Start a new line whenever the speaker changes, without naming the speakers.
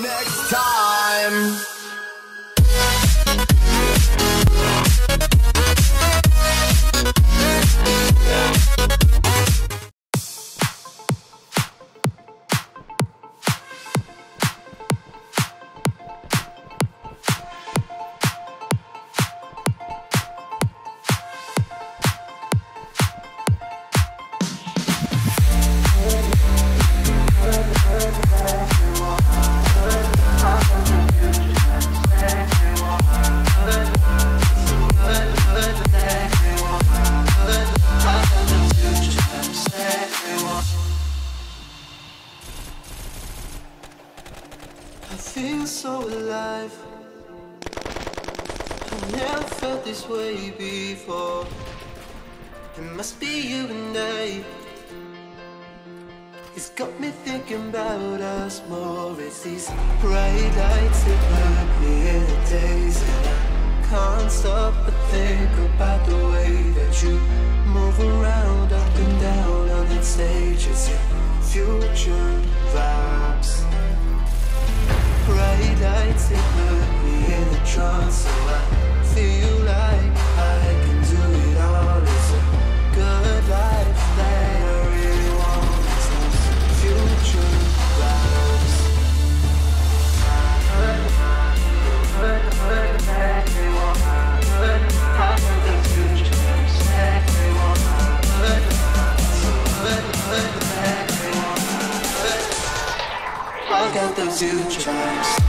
next time.
Feel so alive. I've never felt this way before. It must be you and I. It's got me thinking about us more. It's these bright lights that burn me in the days. And I can't stop but think about the way that you move around up and down on that stage. It's your future vibes those two vibes